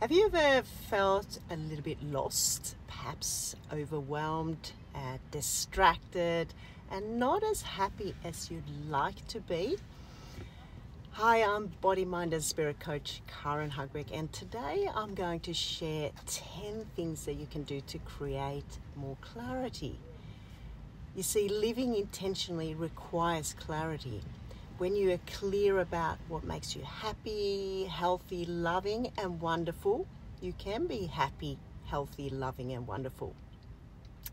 Have you ever felt a little bit lost, perhaps overwhelmed, uh, distracted, and not as happy as you'd like to be? Hi, I'm Body, Mind, and Spirit Coach Karin Hagberg, and today I'm going to share 10 things that you can do to create more clarity. You see, living intentionally requires clarity when you are clear about what makes you happy, healthy, loving, and wonderful, you can be happy, healthy, loving, and wonderful.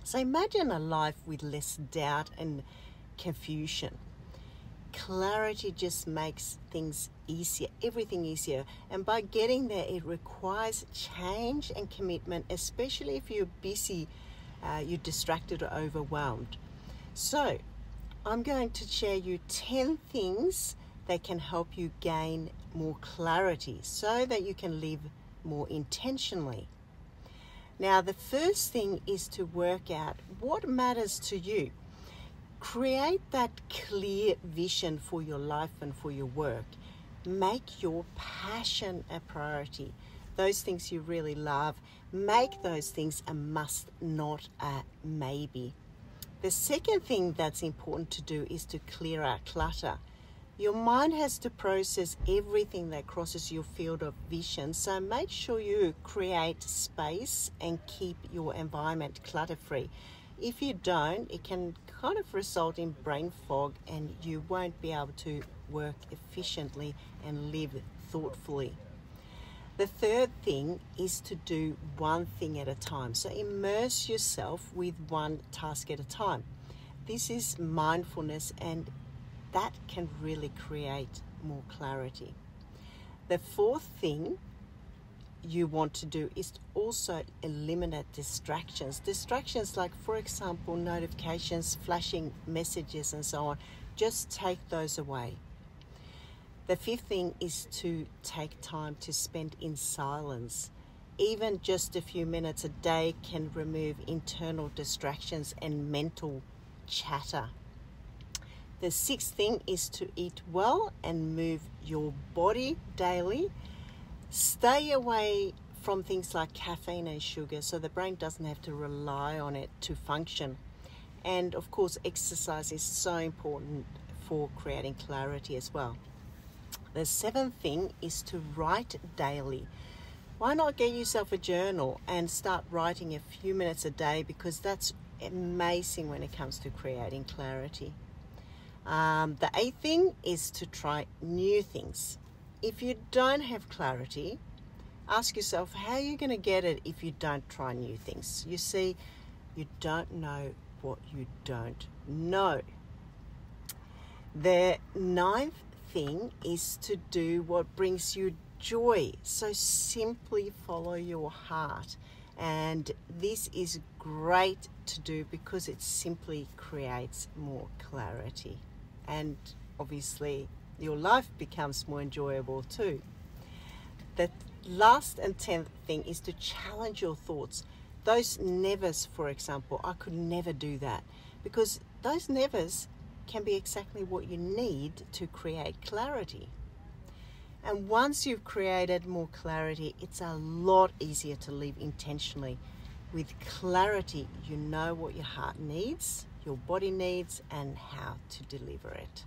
So imagine a life with less doubt and confusion. Clarity just makes things easier, everything easier. And by getting there, it requires change and commitment, especially if you're busy, uh, you're distracted or overwhelmed. So, I'm going to share you 10 things that can help you gain more clarity so that you can live more intentionally. Now, the first thing is to work out what matters to you. Create that clear vision for your life and for your work. Make your passion a priority. Those things you really love, make those things a must, not a maybe. The second thing that's important to do is to clear out clutter. Your mind has to process everything that crosses your field of vision, so make sure you create space and keep your environment clutter free. If you don't, it can kind of result in brain fog and you won't be able to work efficiently and live thoughtfully. The third thing is to do one thing at a time. So immerse yourself with one task at a time. This is mindfulness, and that can really create more clarity. The fourth thing you want to do is also eliminate distractions. Distractions, like, for example, notifications, flashing messages, and so on, just take those away. The fifth thing is to take time to spend in silence. Even just a few minutes a day can remove internal distractions and mental chatter. The sixth thing is to eat well and move your body daily. Stay away from things like caffeine and sugar so the brain doesn't have to rely on it to function. And of course, exercise is so important for creating clarity as well. The seventh thing is to write daily. Why not get yourself a journal and start writing a few minutes a day because that's amazing when it comes to creating clarity. Um, the eighth thing is to try new things. If you don't have clarity, ask yourself how you're you going to get it if you don't try new things. You see, you don't know what you don't know. The ninth thing is to do what brings you joy. So simply follow your heart. And this is great to do because it simply creates more clarity. And obviously, your life becomes more enjoyable too. The last and tenth thing is to challenge your thoughts. Those nevers, for example, I could never do that because those nevers can be exactly what you need to create clarity. And once you've created more clarity, it's a lot easier to live intentionally. With clarity, you know what your heart needs, your body needs, and how to deliver it.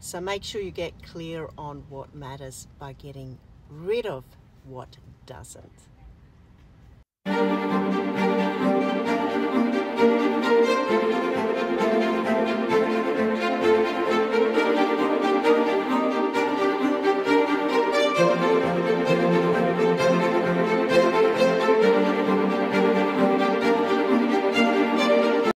So make sure you get clear on what matters by getting rid of what doesn't.